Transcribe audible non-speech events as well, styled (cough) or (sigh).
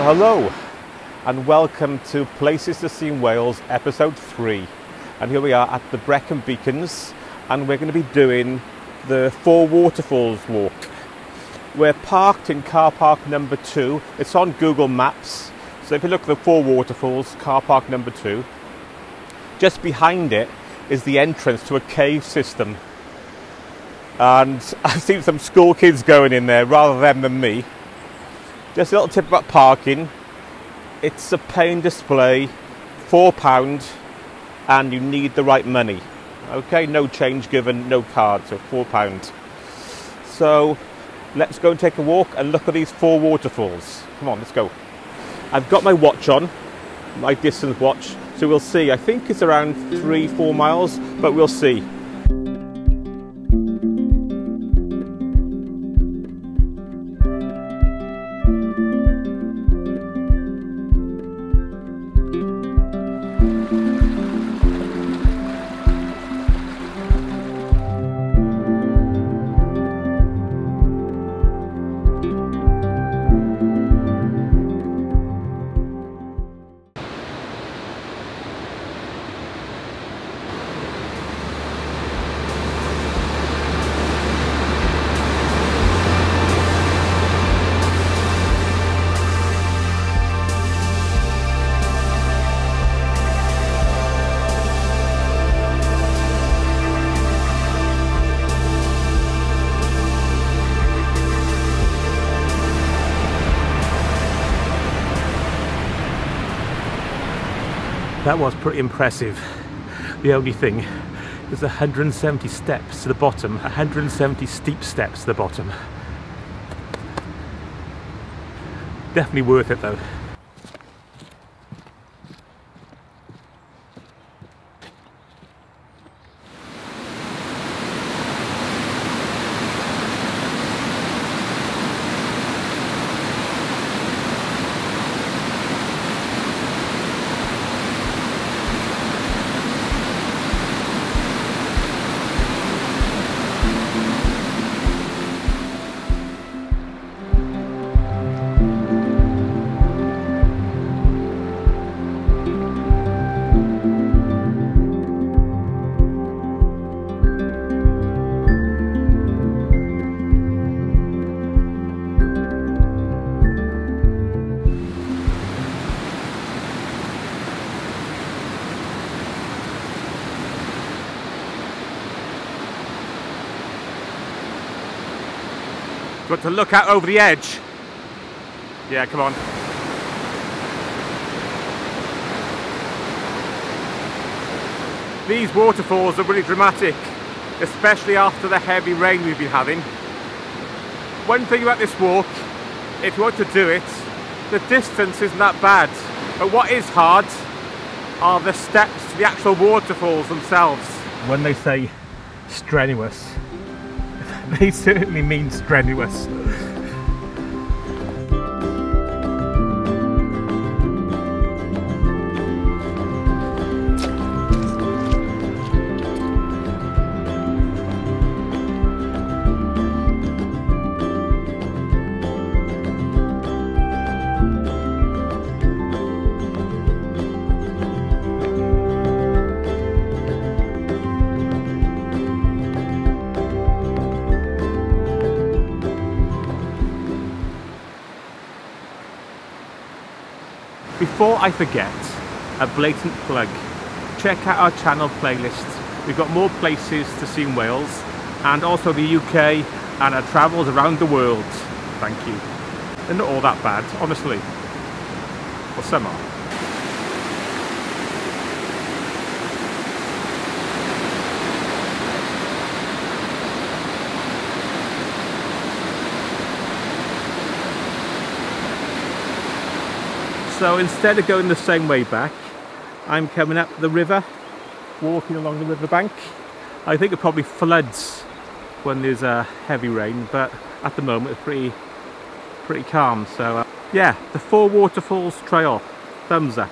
Well, hello, and welcome to Places to See in Wales, episode three. And here we are at the Brecon Beacons, and we're going to be doing the Four Waterfalls walk. We're parked in car park number two. It's on Google Maps. So if you look at the Four Waterfalls, car park number two, just behind it is the entrance to a cave system. And (laughs) I've seen some school kids going in there rather them than me. Just a little tip about parking. It's a paying display, £4, and you need the right money. Okay, no change given, no card, so £4. So let's go and take a walk and look at these four waterfalls. Come on, let's go. I've got my watch on, my distance watch, so we'll see. I think it's around three, four miles, but we'll see. That was pretty impressive. The only thing is 170 steps to the bottom, 170 steep steps to the bottom. Definitely worth it though. Got to look out over the edge. Yeah, come on. These waterfalls are really dramatic, especially after the heavy rain we've been having. One thing about this walk, if you want to do it, the distance isn't that bad. But what is hard are the steps to the actual waterfalls themselves. When they say strenuous, they certainly mean strenuous. Before I forget, a blatant plug. Check out our channel playlist. We've got more places to see in Wales and also the UK and our travels around the world. Thank you. They're not all that bad, honestly. Well, some are. So instead of going the same way back, I'm coming up the river, walking along the riverbank. I think it probably floods when there's a heavy rain, but at the moment it's pretty, pretty calm. So uh, yeah, the Four Waterfalls Trail, thumbs up.